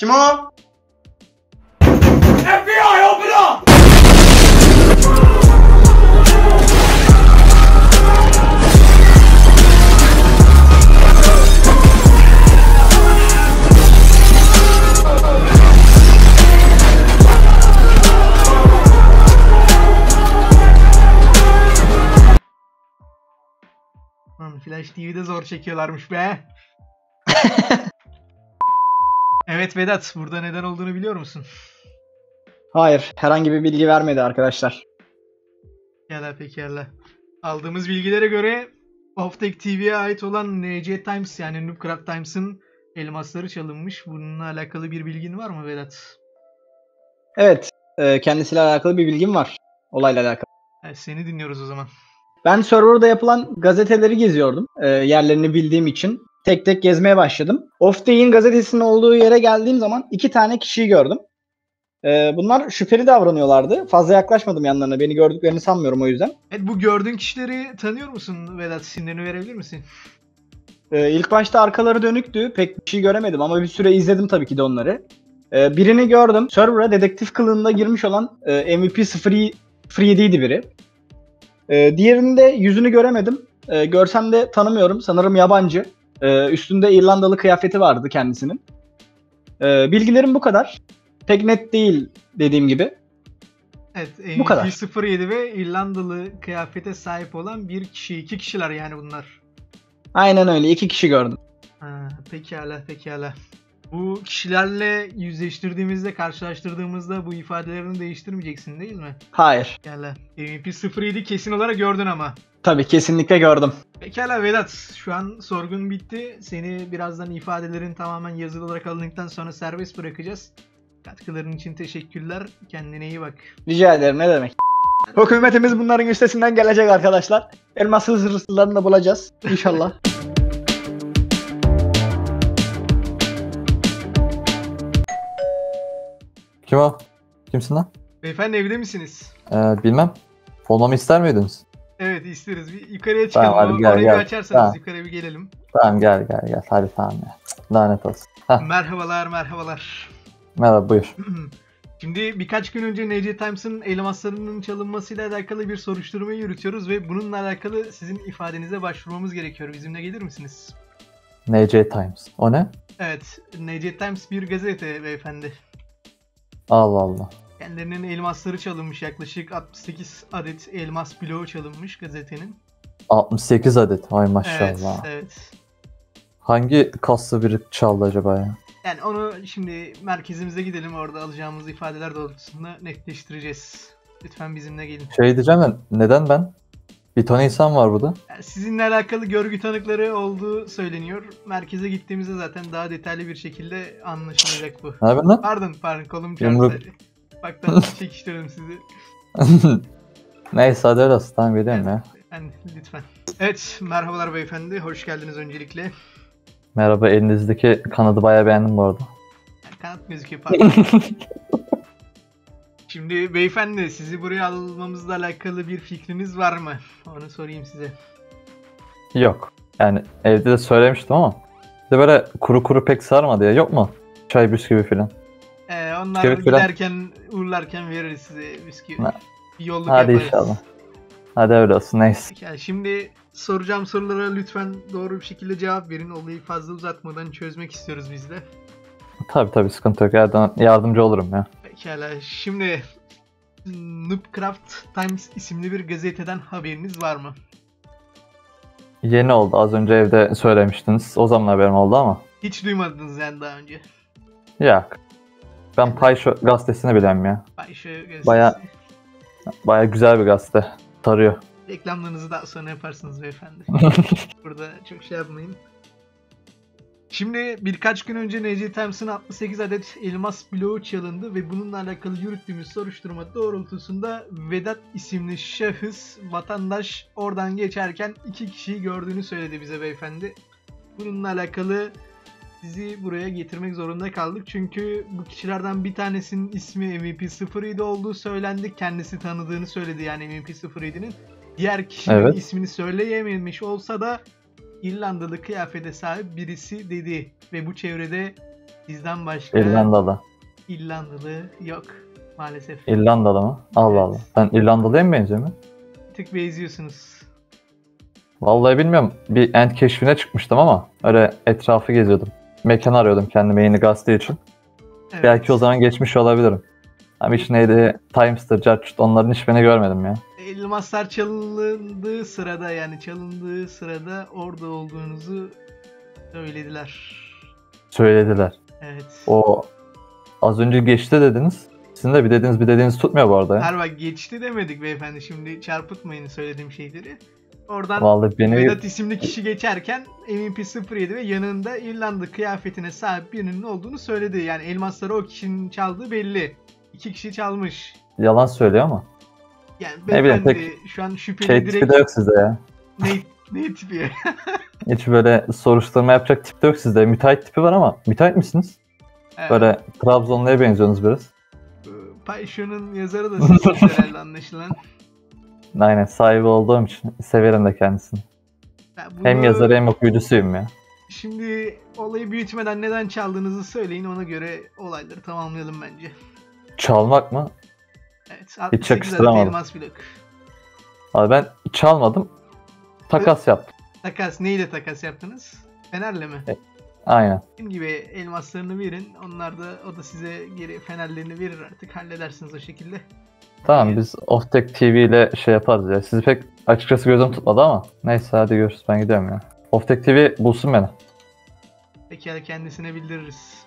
Kim o? FBI open up! Lan Flash TV'de zor çekiyorlarmış be. evet Vedat, burada neden olduğunu biliyor musun? Hayır, herhangi bir bilgi vermedi arkadaşlar. Pekala pekala. Aldığımız bilgilere göre Offtek TV'ye ait olan NC Times yani Noobcraft Times'ın elmasları çalınmış. Bununla alakalı bir bilgin var mı Vedat? Evet, e, kendisiyle alakalı bir bilgim var. Olayla alakalı. Ha, seni dinliyoruz o zaman. Ben serverda yapılan gazeteleri geziyordum. e, yerlerini bildiğim için. Tek tek gezmeye başladım. Off Day'in gazetesinin olduğu yere geldiğim zaman iki tane kişiyi gördüm. E, bunlar şüpheli davranıyorlardı. Fazla yaklaşmadım yanlarına. Beni gördüklerini sanmıyorum o yüzden. Evet bu gördüğün kişileri tanıyor musun Vedat? İsimlerini verebilir misin? E, ilk başta arkaları dönüktü. Pek bir şey göremedim ama bir süre izledim tabii ki de onları. E, birini gördüm. Server'a dedektif kılığında girmiş olan e, MVP 07'ydi biri. E, diğerini de yüzünü göremedim. E, görsem de tanımıyorum. Sanırım yabancı. E, üstünde İrlandalı kıyafeti vardı kendisinin. E, bilgilerim bu kadar. Pek net değil dediğim gibi. Evet Bu kadar. MVP 07 ve İrlandalı kıyafete sahip olan bir kişi. iki kişiler yani bunlar. Aynen öyle. iki kişi gördüm. Ha, pekala pekala. Bu kişilerle yüzleştirdiğimizde, karşılaştırdığımızda bu ifadelerini değiştirmeyeceksin değil mi? Hayır. Pekala. MVP 07 kesin olarak gördün ama. Tabii kesinlikle gördüm. Pekala Vedat, şu an sorgun bitti. Seni birazdan ifadelerin tamamen yazılı olarak alındıktan sonra serbest bırakacağız. Katkıların için teşekkürler. Kendine iyi bak. Rica ederim ne demek. Hükümetimiz bunların üstesinden gelecek arkadaşlar. Elmas hırsızlarını da bulacağız. İnşallah. Kim o? Kimsin lan? Beyefendi evde misiniz? Ee, bilmem. Olmamı ister miydiniz? Evet isteriz. Bir yukarıya çıkalım. Tamam, hadi gel, Orayı gel. açarsanız Tamam. yukarı bir gelelim. Tamam gel gel gel. Hadi tamam ya. Lanet olsun. Heh, Merhabalar merhabalar. merhaba buyur. Şimdi birkaç gün önce NC Times'ın elmaslarının çalınmasıyla alakalı bir soruşturma yürütüyoruz ve bununla alakalı sizin ifadenize başvurmamız gerekiyor. Bizimle gelir misiniz? NC Times. O ne? Evet, NC Times bir gazete beyefendi. Allah Allah. Kendilerinin elmasları çalınmış. Yaklaşık 68 adet elmas bloğu çalınmış gazetenin. 68 adet. Ay Evet, maşallah. evet. Hangi kaslı biri çaldı acaba ya? Yani onu şimdi merkezimize gidelim. Orada alacağımız ifadeler doğrultusunda netleştireceğiz. Lütfen bizimle gelin. Şey diyeceğim de neden ben? Bir ton insan var burada. Yani sizinle alakalı görgü tanıkları olduğu söyleniyor. Merkeze gittiğimizde zaten daha detaylı bir şekilde anlaşılacak bu. Ne yapıyorsun lan? Pardon pardon kolum Yumruk. Çarptı. Baktan çekiştiririm sizi. Neyse hadi olsun. Tamam gidelim ya. Yani lütfen. Evet merhabalar beyefendi. Hoş geldiniz öncelikle. Merhaba elinizdeki kanadı bayağı beğendim bu arada. Yani kanat gözüküyor pardon. Şimdi beyefendi sizi buraya almamızla alakalı bir fikriniz var mı? Onu sorayım size. Yok. Yani evde de söylemiştim ama. De böyle kuru kuru pek sarmadı ya. Yok mu? Çay bisküvi falan. Ee, onlar biraz- giderken uğurlarken veririz size bisküvi. Bir yolluk Hadi yaparız. inşallah. Hadi öyle olsun neyse. Yani şimdi soracağım sorulara lütfen doğru bir şekilde cevap verin. Olayı fazla uzatmadan çözmek istiyoruz biz de. Tabi tabi sıkıntı yok. Yardım, yardımcı olurum ya. Pekala. Şimdi Noobcraft Times isimli bir gazeteden haberiniz var mı? Yeni oldu. Az önce evde söylemiştiniz. O zaman haberim oldu ama. Hiç duymadınız yani daha önce. Yok. Ben Payşo gazetesini biliyorum ya. Ayşe gazetesi. Baya- Baya güzel bir gazete. Sarıyor. Reklamlarınızı daha sonra yaparsınız beyefendi. Burada çok şey yapmayın. Şimdi birkaç gün önce NC Times'ın 68 adet elmas bloğu çalındı ve bununla alakalı yürüttüğümüz soruşturma doğrultusunda Vedat isimli şahıs vatandaş oradan geçerken iki kişiyi gördüğünü söyledi bize beyefendi. Bununla alakalı sizi buraya getirmek zorunda kaldık çünkü bu kişilerden bir tanesinin ismi MVP07 olduğu söylendi. Kendisi tanıdığını söyledi yani MVP07'nin. Diğer kişinin Evet. ismini söyleyememiş olsa da İrlandalı kıyafete sahip birisi dedi ve bu çevrede Bizden başka İrlandalı. İrlandalı yok maalesef. İrlandalı mı? Allah Allah. Evet. Ben İrlandalı'ya mı benziyorum? Bir tık benziyorsunuz. Vallahi bilmiyorum. Bir end keşfine çıkmıştım ama öyle etrafı geziyordum. Mekan arıyordum kendime yeni gazete için. Evet. Belki o zaman geçmiş olabilirim. Ama hiç neydi Times'tır, Judge onların hiçbirini görmedim ya. Elmaslar çalındığı sırada yani çalındığı sırada orada olduğunuzu söylediler. Söylediler. Evet. O az önce geçti dediniz. Sizin de bir dediğiniz bir dediğiniz tutmuyor bu arada ya. Her bak geçti demedik beyefendi şimdi çarpıtmayın söylediğim şeyleri. Oradan Vallahi beni Vedat isimli kişi geçerken MVP 07 ve yanında İrlanda kıyafetine sahip birinin olduğunu söyledi. Yani elmasları o kişinin çaldığı belli. İki kişi çalmış. yalan söylüyor ama. Yani Ne bileyim, beyefendi şu an şüpheli Şey tipi direkt de yok sizde ya. ne, ne tipi? Hiç böyle soruşturma yapacak tip de yok sizde. Müteahhit tipi var ama müteahhit misiniz? Böyle Trabzonlu'ya benziyorsunuz biraz. Payşo'nun yazarı da sizsiniz herhalde anlaşılan. Aynen sahibi olduğum için severim de kendisini. Ya Hem bunu- yazarı hem okuyucusuyum ya. Şimdi olayı büyütmeden neden çaldığınızı söyleyin ona göre olayları tamamlayalım bence. Çalmak mı? Evet. 68 adet yakıştıramadım. Abi ben çalmadım. Takas yaptım. Takas neyle takas yaptınız? Fener'le mi? Aynen. Dediğim gibi elmaslarını verin. Onlar da o da size geri fenerlerini verir artık. Halledersiniz o şekilde. Tamam biz Oftek TV ile şey yaparız ya. Sizi pek açıkçası gözüm tutmadı ama. Neyse hadi görüşürüz ben gidiyorum ya. Oftek TV bulsun beni. Pekala kendisine bildiririz.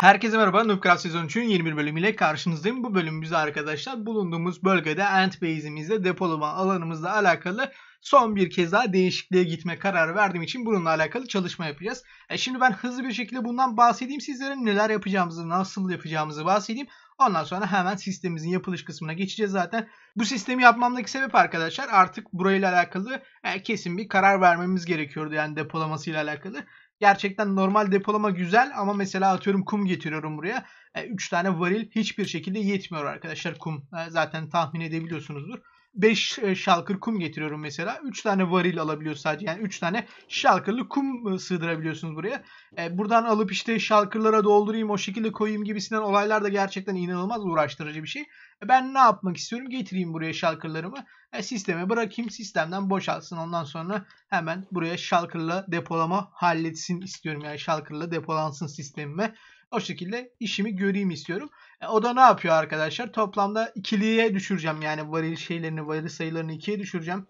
Herkese merhaba. Noobcraft sezon 3'ün 21 bölümüyle karşınızdayım. Bu bölümümüzde arkadaşlar bulunduğumuz bölgede Ant Base'imizde depolama alanımızla alakalı son bir kez daha değişikliğe gitme kararı verdiğim için bununla alakalı çalışma yapacağız. E şimdi ben hızlı bir şekilde bundan bahsedeyim sizlere. Neler yapacağımızı, nasıl yapacağımızı bahsedeyim. Ondan sonra hemen sistemimizin yapılış kısmına geçeceğiz zaten. Bu sistemi yapmamdaki sebep arkadaşlar artık burayla alakalı e, kesin bir karar vermemiz gerekiyordu. Yani depolamasıyla alakalı. Gerçekten normal depolama güzel ama mesela atıyorum kum getiriyorum buraya. 3 tane varil hiçbir şekilde yetmiyor arkadaşlar kum. E, zaten tahmin edebiliyorsunuzdur. 5 şalkır kum getiriyorum mesela. 3 tane varil alabiliyor sadece. Yani 3 tane şalkırlı kum e, sığdırabiliyorsunuz buraya. E, buradan alıp işte şalkırlara doldurayım o şekilde koyayım gibisinden olaylar da gerçekten inanılmaz uğraştırıcı bir şey. E, ben ne yapmak istiyorum? Getireyim buraya şalkırlarımı. E, sisteme bırakayım. Sistemden boşalsın. Ondan sonra hemen buraya şalkırla depolama halletsin istiyorum. Yani şalkırla depolansın sistemime. O şekilde işimi göreyim istiyorum. E, o da ne yapıyor arkadaşlar? Toplamda ikiliye düşüreceğim. Yani varil şeylerini, varil sayılarını ikiye düşüreceğim.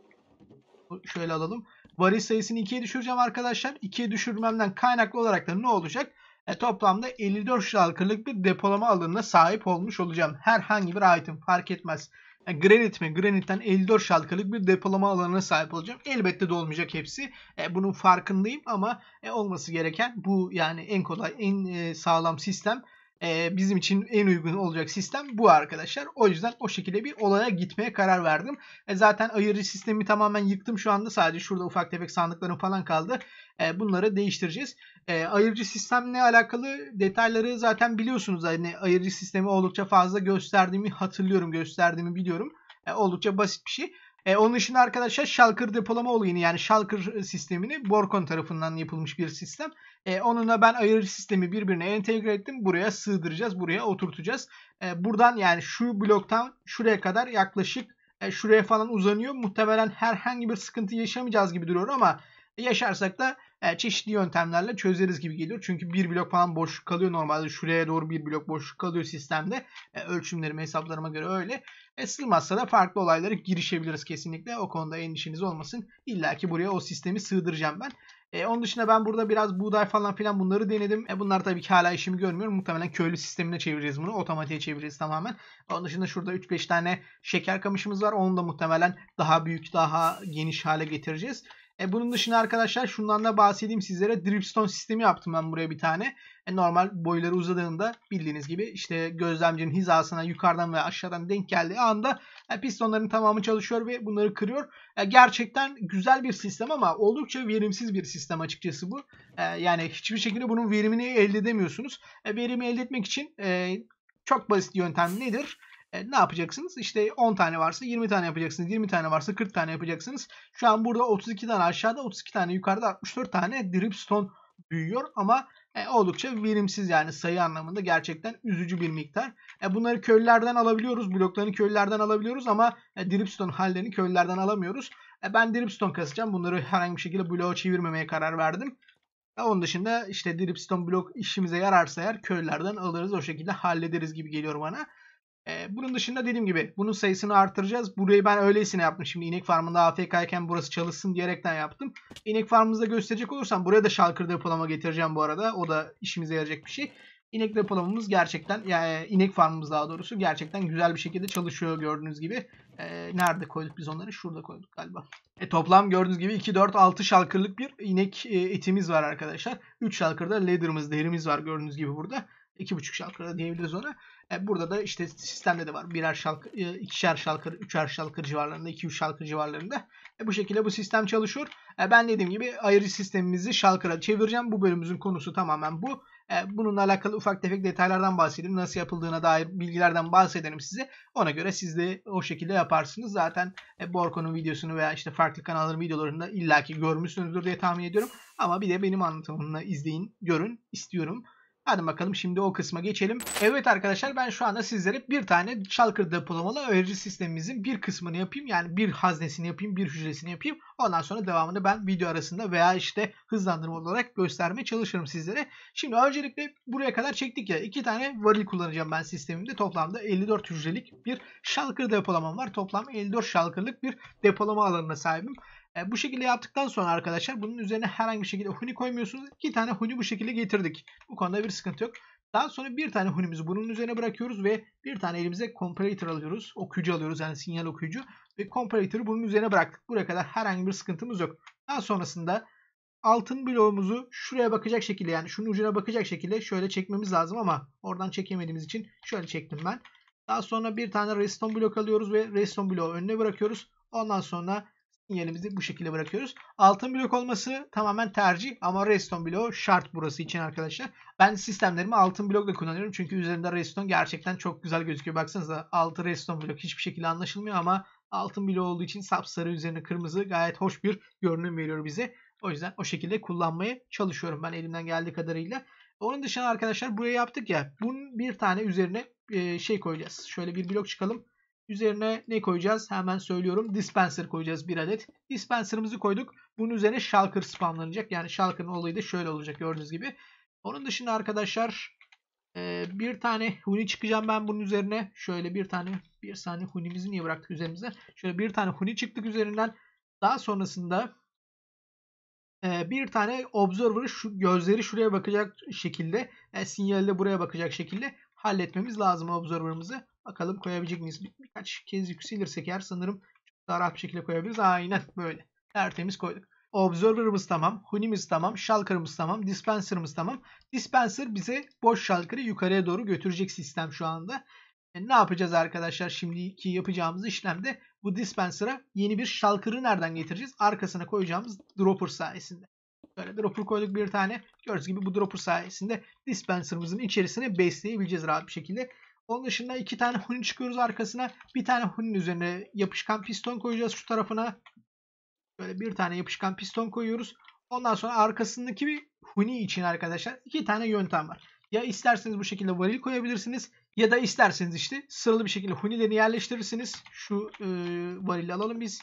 Şöyle alalım. Varil sayısını ikiye düşüreceğim arkadaşlar. İkiye düşürmemden kaynaklı olarak da ne olacak? E, toplamda 54 şalkırlık bir depolama alanına sahip olmuş olacağım. Herhangi bir item fark etmez. E, granit mi? Granit'ten 54 şalkırlık bir depolama alanına sahip olacağım. Elbette de olmayacak hepsi. E, bunun farkındayım ama e, olması gereken bu yani en kolay, en e, sağlam sistem. E, bizim için en uygun olacak sistem bu arkadaşlar. O yüzden o şekilde bir olaya gitmeye karar verdim. E, zaten ayırıcı sistemi tamamen yıktım şu anda. Sadece şurada ufak tefek sandıklarım falan kaldı. E, bunları değiştireceğiz. E, ayırıcı sistemle alakalı detayları zaten biliyorsunuz. Yani ayırıcı sistemi oldukça fazla gösterdiğimi hatırlıyorum, gösterdiğimi biliyorum. E, oldukça basit bir şey. E, onun dışında arkadaşlar Shulker depolama olayını yani Shulker sistemini Borkon tarafından yapılmış bir sistem. E, onunla ben ayırıcı sistemi birbirine entegre ettim. Buraya sığdıracağız, buraya oturtacağız. E, buradan yani şu bloktan şuraya kadar yaklaşık e, şuraya falan uzanıyor. Muhtemelen herhangi bir sıkıntı yaşamayacağız gibi duruyor ama Yaşarsak da e, çeşitli yöntemlerle çözeriz gibi geliyor. Çünkü bir blok falan boşluk kalıyor normalde. Şuraya doğru bir blok boşluk kalıyor sistemde. E, ölçümlerime hesaplarıma göre öyle. E, sığmazsa da farklı olaylara girişebiliriz kesinlikle. O konuda endişeniz olmasın. İlla ki buraya o sistemi sığdıracağım ben. E, onun dışında ben burada biraz buğday falan filan bunları denedim. E, bunlar tabii ki hala işimi görmüyor. Muhtemelen köylü sistemine çevireceğiz bunu. Otomatiğe çevireceğiz tamamen. Onun dışında şurada 3-5 tane şeker kamışımız var. Onu da muhtemelen daha büyük, daha geniş hale getireceğiz. E, bunun dışında arkadaşlar şundan da bahsedeyim sizlere. Dripstone sistemi yaptım ben buraya bir tane. E, normal boyları uzadığında bildiğiniz gibi işte gözlemcinin hizasına yukarıdan ve aşağıdan denk geldiği anda e, pistonların tamamı çalışıyor ve bunları kırıyor. E, gerçekten güzel bir sistem ama oldukça verimsiz bir sistem açıkçası bu. E, yani hiçbir şekilde bunun verimini elde edemiyorsunuz. E, verimi elde etmek için e, çok basit yöntem nedir? E, ne yapacaksınız? İşte 10 tane varsa 20 tane yapacaksınız. 20 tane varsa 40 tane yapacaksınız. Şu an burada 32 tane aşağıda 32 tane yukarıda 64 tane dripstone büyüyor ama e, oldukça verimsiz yani sayı anlamında gerçekten üzücü bir miktar. E, bunları köylülerden alabiliyoruz. Bloklarını köylülerden alabiliyoruz ama e, dripstone hallerini köylülerden alamıyoruz. E, ben dripstone kasacağım. Bunları herhangi bir şekilde bloğa çevirmemeye karar verdim. E, onun dışında işte dripstone blok işimize yararsa eğer köylülerden alırız. O şekilde hallederiz gibi geliyor bana. Ee, bunun dışında dediğim gibi bunun sayısını artıracağız. Burayı ben öylesine yaptım. Şimdi inek farmında AFK'yken burası çalışsın diyerekten yaptım. İnek farmımızda gösterecek olursam buraya da şalkır depolama getireceğim bu arada. O da işimize yarayacak bir şey. İnek depolamamız gerçekten yani inek farmımız daha doğrusu gerçekten güzel bir şekilde çalışıyor gördüğünüz gibi. Ee, nerede koyduk biz onları? Şurada koyduk galiba. E, toplam gördüğünüz gibi 2, 4, 6 şalkırlık bir inek e, etimiz var arkadaşlar. 3 şalkırda leather'ımız, derimiz var gördüğünüz gibi burada. 2,5 şalkır diyebiliriz ona. E, burada da işte sistemde de var. Birer şalkır, e, ikişer şalkır, üçer şalkır civarlarında, iki üç şalkır civarlarında. E, bu şekilde bu sistem çalışıyor. E, ben dediğim gibi ayırıcı sistemimizi şalkıra çevireceğim. Bu bölümümüzün konusu tamamen bu. E, bununla alakalı ufak tefek detaylardan bahsedeyim. Nasıl yapıldığına dair bilgilerden bahsedelim size. Ona göre siz de o şekilde yaparsınız. Zaten e, Borko'nun videosunu veya işte farklı kanalların videolarında illaki görmüşsünüzdür diye tahmin ediyorum. Ama bir de benim anlatımımla izleyin, görün istiyorum. Hadi bakalım şimdi o kısma geçelim. Evet arkadaşlar ben şu anda sizlere bir tane Shulker depolamalı öğrenci sistemimizin bir kısmını yapayım. Yani bir haznesini yapayım, bir hücresini yapayım. Ondan sonra devamını ben video arasında veya işte hızlandırma olarak göstermeye çalışırım sizlere. Şimdi öncelikle buraya kadar çektik ya. iki tane varil kullanacağım ben sistemimde. Toplamda 54 hücrelik bir Shulker depolamam var. Toplam 54 Shulker'lık bir depolama alanına sahibim. E, bu şekilde yaptıktan sonra arkadaşlar bunun üzerine herhangi bir şekilde huni koymuyorsunuz. İki tane huni bu şekilde getirdik. Bu konuda bir sıkıntı yok. Daha sonra bir tane hunimizi bunun üzerine bırakıyoruz ve bir tane elimize comparator alıyoruz. Okuyucu alıyoruz yani sinyal okuyucu. Ve comparator'ı bunun üzerine bıraktık. Buraya kadar herhangi bir sıkıntımız yok. Daha sonrasında altın bloğumuzu şuraya bakacak şekilde yani şunun ucuna bakacak şekilde şöyle çekmemiz lazım ama oradan çekemediğimiz için şöyle çektim ben. Daha sonra bir tane redstone blok alıyoruz ve redstone bloğu önüne bırakıyoruz. Ondan sonra sinyalimizi bu şekilde bırakıyoruz. Altın blok olması tamamen tercih ama redstone bloğu şart burası için arkadaşlar. Ben sistemlerimi altın blokla kullanıyorum çünkü üzerinde redstone gerçekten çok güzel gözüküyor. Baksanıza altı redstone blok hiçbir şekilde anlaşılmıyor ama altın bloğu olduğu için sapsarı üzerine kırmızı gayet hoş bir görünüm veriyor bize. O yüzden o şekilde kullanmaya çalışıyorum ben elimden geldiği kadarıyla. Onun dışında arkadaşlar buraya yaptık ya bunun bir tane üzerine şey koyacağız. Şöyle bir blok çıkalım. Üzerine ne koyacağız? Hemen söylüyorum. Dispenser koyacağız bir adet. Dispenser'ımızı koyduk. Bunun üzerine shulker spamlanacak. Yani shulker'ın olayı da şöyle olacak gördüğünüz gibi. Onun dışında arkadaşlar bir tane huni çıkacağım ben bunun üzerine. Şöyle bir tane bir saniye hunimizi niye bıraktık üzerimize? Şöyle bir tane huni çıktık üzerinden. Daha sonrasında bir tane observer'ı şu gözleri şuraya bakacak şekilde, sinyali de buraya bakacak şekilde halletmemiz lazım observer'ımızı. Bakalım koyabilecek miyiz? Bir, birkaç kez yükselirsek eğer sanırım çok daha rahat bir şekilde koyabiliriz. Aynen böyle. Tertemiz koyduk. Observer'ımız tamam. Huni'miz tamam. Shulker'ımız tamam. Dispenser'ımız tamam. Dispenser bize boş Shulker'ı yukarıya doğru götürecek sistem şu anda. E, ne yapacağız arkadaşlar şimdiki yapacağımız işlemde bu dispenser'a yeni bir Shulker'ı nereden getireceğiz? Arkasına koyacağımız dropper sayesinde. Böyle dropper koyduk bir tane. Gördüğünüz gibi bu dropper sayesinde dispenser'ımızın içerisine besleyebileceğiz rahat bir şekilde. Onun dışında iki tane huni çıkıyoruz arkasına. Bir tane huninin üzerine yapışkan piston koyacağız şu tarafına. Böyle bir tane yapışkan piston koyuyoruz. Ondan sonra arkasındaki bir huni için arkadaşlar iki tane yöntem var. Ya isterseniz bu şekilde varil koyabilirsiniz. Ya da isterseniz işte sıralı bir şekilde hunileri yerleştirirsiniz. Şu e, varili alalım biz.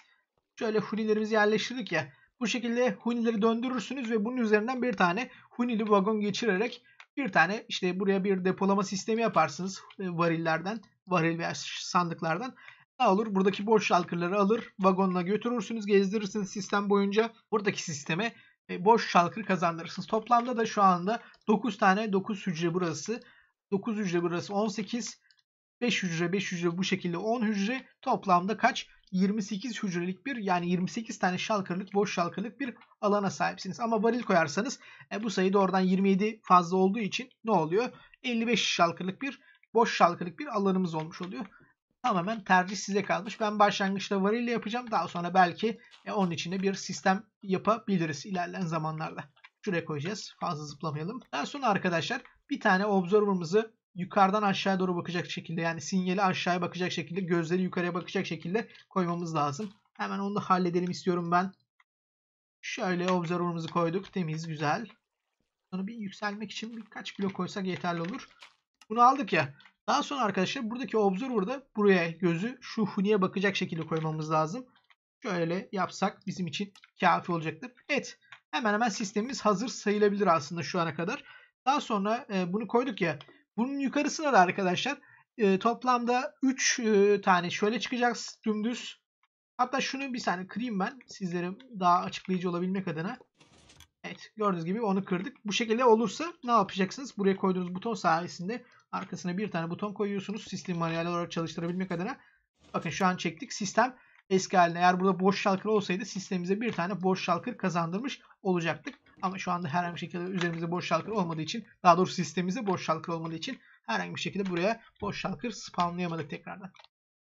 Şöyle hunilerimizi yerleştirdik ya. Bu şekilde hunileri döndürürsünüz ve bunun üzerinden bir tane hunili vagon geçirerek bir tane işte buraya bir depolama sistemi yaparsınız e, varillerden, varil veya sandıklardan. Ne olur? Buradaki boş şalkırları alır, vagonla götürürsünüz, gezdirirsiniz sistem boyunca. Buradaki sisteme e, boş şalkır kazandırırsınız. Toplamda da şu anda 9 tane 9 hücre burası. 9 hücre burası 18. 5 hücre 5 hücre bu şekilde 10 hücre. Toplamda kaç? 28 hücrelik bir yani 28 tane şalkırlık boş şalkırlık bir alana sahipsiniz. Ama varil koyarsanız e, bu sayı doğrudan 27 fazla olduğu için ne oluyor? 55 şalkırlık bir boş şalkırlık bir alanımız olmuş oluyor. Tamamen tercih size kalmış. Ben başlangıçta varille yapacağım. Daha sonra belki e, onun içinde bir sistem yapabiliriz ilerleyen zamanlarda. Şuraya koyacağız. Fazla zıplamayalım. Daha sonra arkadaşlar bir tane observer'ımızı yukarıdan aşağıya doğru bakacak şekilde yani sinyali aşağıya bakacak şekilde gözleri yukarıya bakacak şekilde koymamız lazım. Hemen onu da halledelim istiyorum ben. Şöyle observer'ımızı koyduk. Temiz, güzel. Sonra bir yükselmek için birkaç blok koysak yeterli olur. Bunu aldık ya. Daha sonra arkadaşlar buradaki observer'da buraya gözü şu huniye bakacak şekilde koymamız lazım. Şöyle yapsak bizim için kafi olacaktır. Evet. Hemen hemen sistemimiz hazır sayılabilir aslında şu ana kadar. Daha sonra e, bunu koyduk ya. Bunun yukarısına da arkadaşlar e, toplamda 3 e, tane şöyle çıkacak dümdüz. Hatta şunu bir saniye kırayım ben sizlere daha açıklayıcı olabilmek adına. Evet gördüğünüz gibi onu kırdık. Bu şekilde olursa ne yapacaksınız? Buraya koyduğunuz buton sayesinde arkasına bir tane buton koyuyorsunuz. Sistem manuel olarak çalıştırabilmek adına. Bakın şu an çektik. Sistem eski haline. Eğer burada boş şalkır olsaydı sistemimize bir tane boş şalkır kazandırmış olacaktık. Ama şu anda herhangi bir şekilde üzerimizde boş şalkır olmadığı için daha doğrusu sistemimizde boş şalkır olmadığı için herhangi bir şekilde buraya boş şalkır spawnlayamadık tekrardan.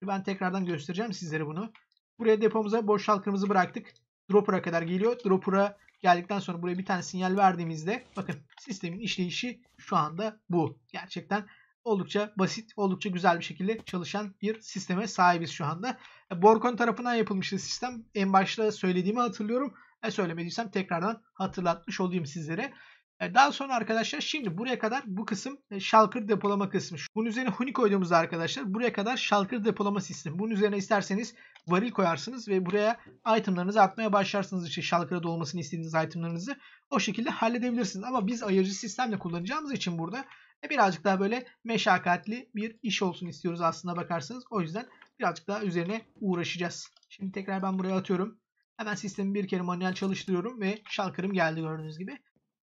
Ben tekrardan göstereceğim sizlere bunu. Buraya depomuza boş şalkırımızı bıraktık. Dropper'a kadar geliyor. Dropper'a geldikten sonra buraya bir tane sinyal verdiğimizde bakın sistemin işleyişi şu anda bu. Gerçekten oldukça basit, oldukça güzel bir şekilde çalışan bir sisteme sahibiz şu anda. Borkon tarafından yapılmıştı sistem. En başta söylediğimi hatırlıyorum. E söylemediysem tekrardan hatırlatmış olayım sizlere. E, daha sonra arkadaşlar şimdi buraya kadar bu kısım e, şalkır depolama kısmı. Bunun üzerine huni koyduğumuzda arkadaşlar buraya kadar şalkır depolama sistemi. Bunun üzerine isterseniz varil koyarsınız ve buraya itemlarınızı atmaya başlarsınız. İşte şalkıra dolmasını istediğiniz itemlarınızı o şekilde halledebilirsiniz. Ama biz ayırıcı sistemle kullanacağımız için burada e, birazcık daha böyle meşakkatli bir iş olsun istiyoruz aslında bakarsanız. O yüzden birazcık daha üzerine uğraşacağız. Şimdi tekrar ben buraya atıyorum. Hemen sistemi bir kere manuel çalıştırıyorum ve şalkırım geldi gördüğünüz gibi.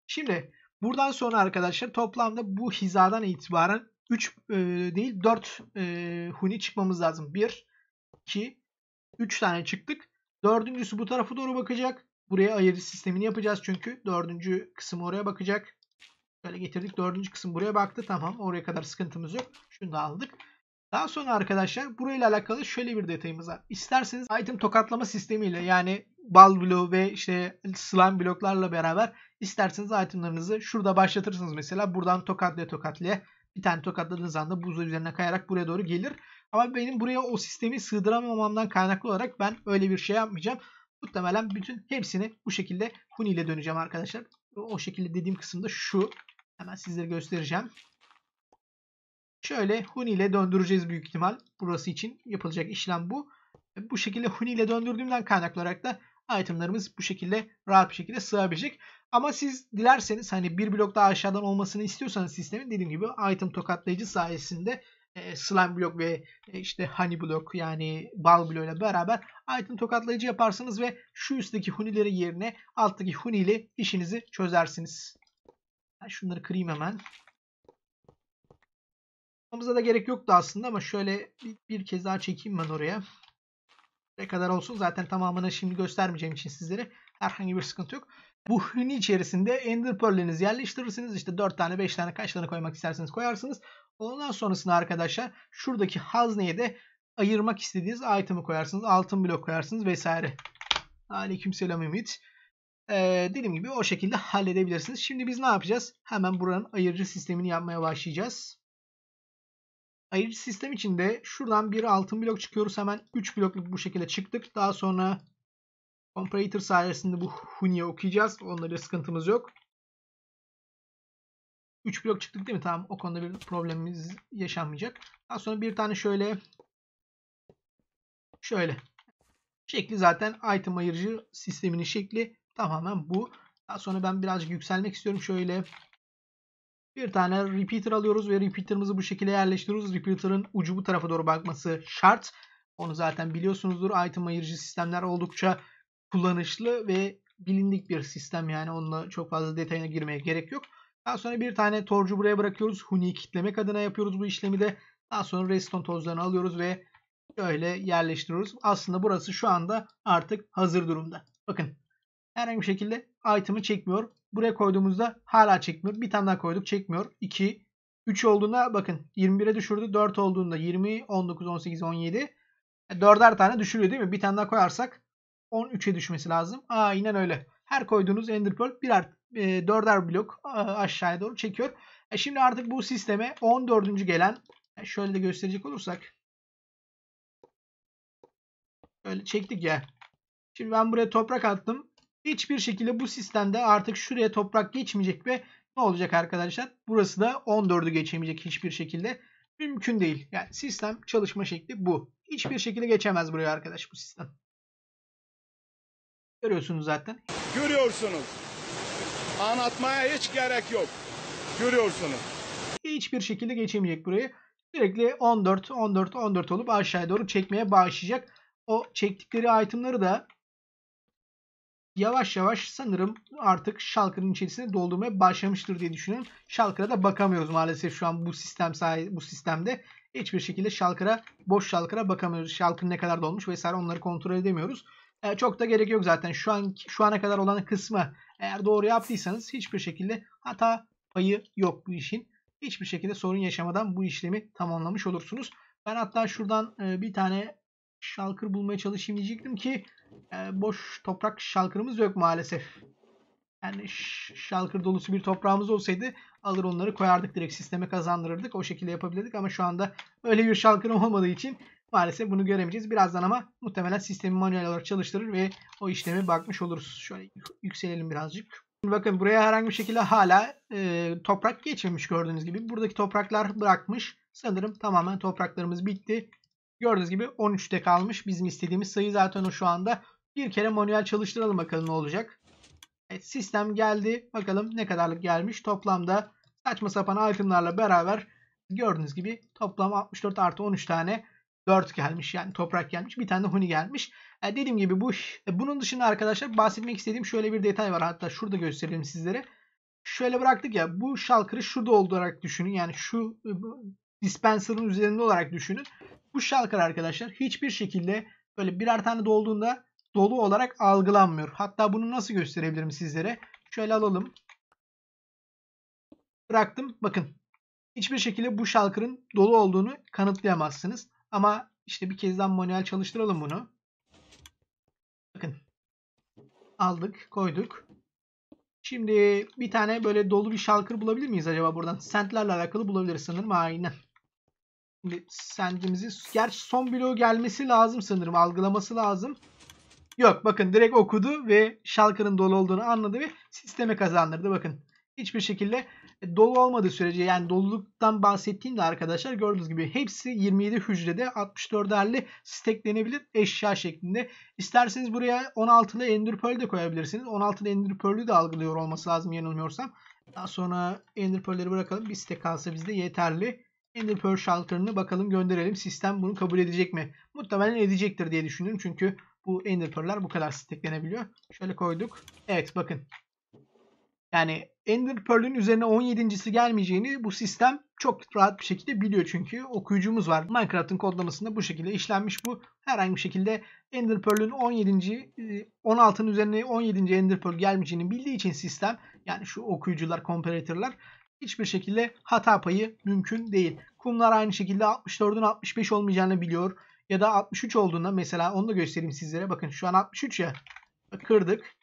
Şimdi buradan sonra arkadaşlar toplamda bu hizadan itibaren 3 e, değil 4 e, huni çıkmamız lazım. 1, 2, 3 tane çıktık. Dördüncüsü bu tarafa doğru bakacak. Buraya ayırıcı sistemini yapacağız çünkü. Dördüncü kısım oraya bakacak. Böyle getirdik. Dördüncü kısım buraya baktı. Tamam oraya kadar sıkıntımız yok. Şunu da aldık. Daha sonra arkadaşlar burayla alakalı şöyle bir detayımız var. İsterseniz item tokatlama sistemiyle yani bal bloğu ve işte slime bloklarla beraber isterseniz itemlarınızı şurada başlatırsınız mesela. Buradan tokatlaya tokatlaya bir tane tokatladığınız anda buz üzerine kayarak buraya doğru gelir. Ama benim buraya o sistemi sığdıramamamdan kaynaklı olarak ben öyle bir şey yapmayacağım. Muhtemelen bütün hepsini bu şekilde Huni ile döneceğim arkadaşlar. O şekilde dediğim kısımda şu. Hemen sizlere göstereceğim. Şöyle Huni ile döndüreceğiz büyük ihtimal. Burası için yapılacak işlem bu. Bu şekilde Huni ile döndürdüğümden kaynaklı olarak da itemlarımız bu şekilde rahat bir şekilde sığabilecek. Ama siz dilerseniz hani bir blok daha aşağıdan olmasını istiyorsanız sistemin dediğim gibi item tokatlayıcı sayesinde e, slime blok ve e, işte honey blok yani bal bloğuyla beraber item tokatlayıcı yaparsınız ve şu üstteki hunileri yerine alttaki huni ile işinizi çözersiniz. Ben şunları kırayım hemen. Yapmamıza da gerek yoktu aslında ama şöyle bir, bir kez daha çekeyim ben oraya. Ne kadar olsun zaten tamamını şimdi göstermeyeceğim için sizlere herhangi bir sıkıntı yok. Bu huni içerisinde Ender Pearl'lerinizi yerleştirirsiniz. İşte 4 tane 5 tane kaç tane koymak isterseniz koyarsınız. Ondan sonrasında arkadaşlar şuradaki hazneye de ayırmak istediğiniz item'ı koyarsınız. Altın blok koyarsınız vesaire. Aleykümselam Ümit. Ee, dediğim gibi o şekilde halledebilirsiniz. Şimdi biz ne yapacağız? Hemen buranın ayırıcı sistemini yapmaya başlayacağız. Ayırıcı sistem içinde şuradan bir altın blok çıkıyoruz. Hemen 3 blokluk bu şekilde çıktık. Daha sonra Comparator sayesinde bu Huni'yi okuyacağız. Onlarda sıkıntımız yok. 3 blok çıktık değil mi? Tamam o konuda bir problemimiz yaşanmayacak. Daha sonra bir tane şöyle şöyle Şekli zaten item ayırıcı sisteminin şekli tamamen bu. Daha sonra ben birazcık yükselmek istiyorum. Şöyle bir tane repeater alıyoruz ve repeater'ımızı bu şekilde yerleştiriyoruz. Repeater'ın ucu bu tarafa doğru bakması şart. Onu zaten biliyorsunuzdur. Item ayırıcı sistemler oldukça kullanışlı ve bilindik bir sistem yani onunla çok fazla detayına girmeye gerek yok. Daha sonra bir tane torcu buraya bırakıyoruz. Huni'yi kitlemek adına yapıyoruz bu işlemi de. Daha sonra redstone tozlarını alıyoruz ve böyle yerleştiriyoruz. Aslında burası şu anda artık hazır durumda. Bakın herhangi bir şekilde item'ı çekmiyor. Buraya koyduğumuzda hala çekmiyor. Bir tane daha koyduk çekmiyor. 2, 3 olduğunda bakın 21'e düşürdü. 4 olduğunda 20, 19, 18, 17. 4'er tane düşürüyor değil mi? Bir tane daha koyarsak 13'e düşmesi lazım. Aynen öyle. Her koyduğunuz Ender Pearl birer e, dörder blok e, aşağıya doğru çekiyor. E şimdi artık bu sisteme 14. gelen e, şöyle de gösterecek olursak Böyle çektik ya. Şimdi ben buraya toprak attım. Hiçbir şekilde bu sistemde artık şuraya toprak geçmeyecek ve ne olacak arkadaşlar? Burası da 14'ü geçemeyecek hiçbir şekilde. Mümkün değil. Yani sistem çalışma şekli bu. Hiçbir şekilde geçemez buraya arkadaş bu sistem. Görüyorsunuz zaten. Görüyorsunuz. Anlatmaya hiç gerek yok. Görüyorsunuz. Hiçbir şekilde geçemeyecek burayı. Sürekli 14, 14, 14 olup aşağıya doğru çekmeye başlayacak. O çektikleri itemları da yavaş yavaş sanırım artık Shulker'ın içerisine doldurmaya başlamıştır diye düşünüyorum. Shulker'a da bakamıyoruz maalesef şu an bu sistem sayesinde bu sistemde. Hiçbir şekilde Shulker'a boş Shulker'a bakamıyoruz. Shulker ne kadar dolmuş vesaire onları kontrol edemiyoruz. E, çok da gerek yok zaten. Şu an şu ana kadar olan kısmı eğer doğru yaptıysanız hiçbir şekilde hata payı yok bu işin. Hiçbir şekilde sorun yaşamadan bu işlemi tamamlamış olursunuz. Ben hatta şuradan e, bir tane şalkır bulmaya çalışayım diyecektim ki e, boş toprak şalkırımız yok maalesef. Yani şalkır dolusu bir toprağımız olsaydı alır onları koyardık direkt sisteme kazandırırdık. O şekilde yapabilirdik ama şu anda öyle bir şalkırım olmadığı için maalesef bunu göremeyeceğiz. Birazdan ama muhtemelen sistemi manuel olarak çalıştırır ve o işlemi bakmış oluruz. Şöyle yükselelim birazcık. Bakın buraya herhangi bir şekilde hala e, toprak geçmemiş gördüğünüz gibi. Buradaki topraklar bırakmış. Sanırım tamamen topraklarımız bitti. Gördüğünüz gibi 13'te kalmış. Bizim istediğimiz sayı zaten o şu anda. Bir kere manuel çalıştıralım bakalım ne olacak. Evet sistem geldi. Bakalım ne kadarlık gelmiş. Toplamda saçma sapan itemlarla beraber gördüğünüz gibi toplam 64 artı 13 tane 4 gelmiş. Yani toprak gelmiş. Bir tane de huni gelmiş. E, dediğim gibi bu e, bunun dışında arkadaşlar bahsetmek istediğim şöyle bir detay var. Hatta şurada göstereyim sizlere. Şöyle bıraktık ya bu şalkırı şurada olarak düşünün. Yani şu e, dispenser'ın üzerinde olarak düşünün. Bu şalkır arkadaşlar hiçbir şekilde böyle birer tane dolduğunda dolu olarak algılanmıyor. Hatta bunu nasıl gösterebilirim sizlere? Şöyle alalım. Bıraktım. Bakın. Hiçbir şekilde bu şalkırın dolu olduğunu kanıtlayamazsınız. Ama işte bir kez daha manuel çalıştıralım bunu. Bakın. Aldık. Koyduk. Şimdi bir tane böyle dolu bir şalkır bulabilir miyiz acaba buradan? Sentlerle alakalı bulabiliriz sanırım. Aynen. Şimdi sendimizi gerçi son bloğu gelmesi lazım sanırım. Algılaması lazım. Yok bakın direkt okudu ve şalkırın dolu olduğunu anladı ve sisteme kazandırdı. Bakın hiçbir şekilde dolu olmadığı sürece yani doluluktan bahsettiğimde arkadaşlar gördüğünüz gibi hepsi 27 hücrede 64'erli stacklenebilir eşya şeklinde. İsterseniz buraya 16'lı Ender Pearl de koyabilirsiniz. 16'lı Ender Pearl'ü de algılıyor olması lazım yanılmıyorsam. Daha sonra Ender Pearl'leri bırakalım. Bir stack kalsa bizde yeterli. Ender Pearl şalterını bakalım gönderelim. Sistem bunu kabul edecek mi? Muhtemelen edecektir diye düşünüyorum. Çünkü bu Ender Pearl'ler bu kadar stacklenebiliyor. Şöyle koyduk. Evet bakın. Yani Ender Pearl'ün üzerine 17.si gelmeyeceğini bu sistem çok rahat bir şekilde biliyor çünkü okuyucumuz var. Minecraft'ın kodlamasında bu şekilde işlenmiş bu. Herhangi bir şekilde Ender Pearl'ün 17. 16'ın üzerine 17. Ender Pearl gelmeyeceğini bildiği için sistem yani şu okuyucular, komparatörler hiçbir şekilde hata payı mümkün değil. Kumlar aynı şekilde 64'ün 65 olmayacağını biliyor. Ya da 63 olduğunda mesela onu da göstereyim sizlere. Bakın şu an 63 ya. Kırdık.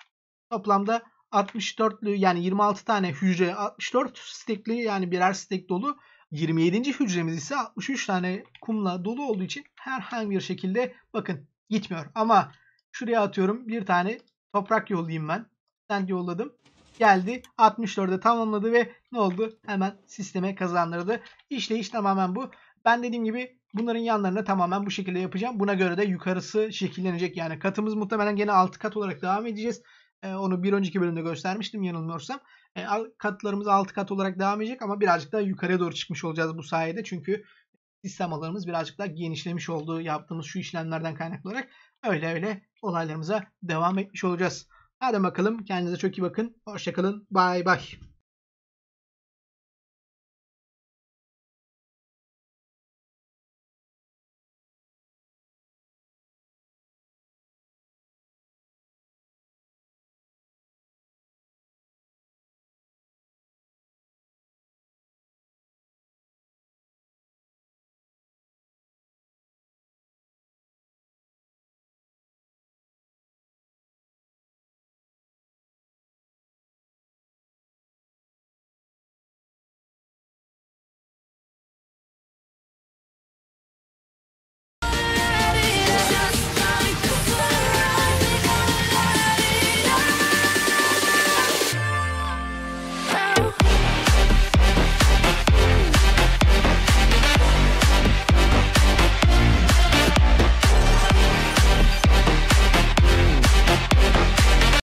Toplamda 64'lü yani 26 tane hücre 64 stekli yani birer stek dolu. 27. hücremiz ise 63 tane kumla dolu olduğu için herhangi bir şekilde bakın gitmiyor. Ama şuraya atıyorum bir tane toprak yollayayım ben. Ben yolladım geldi. 64'e tamamladı ve ne oldu? Hemen sisteme kazandırdı. İşleyiş tamamen bu. Ben dediğim gibi Bunların yanlarına tamamen bu şekilde yapacağım. Buna göre de yukarısı şekillenecek. Yani katımız muhtemelen gene 6 kat olarak devam edeceğiz. Ee, onu bir önceki bölümde göstermiştim yanılmıyorsam. Ee, katlarımız 6 kat olarak devam edecek ama birazcık daha yukarıya doğru çıkmış olacağız bu sayede. Çünkü sistem alanımız birazcık daha genişlemiş olduğu yaptığımız şu işlemlerden kaynaklı olarak öyle öyle olaylarımıza devam etmiş olacağız. Hadi bakalım kendinize çok iyi bakın. Hoşçakalın. Bay bay.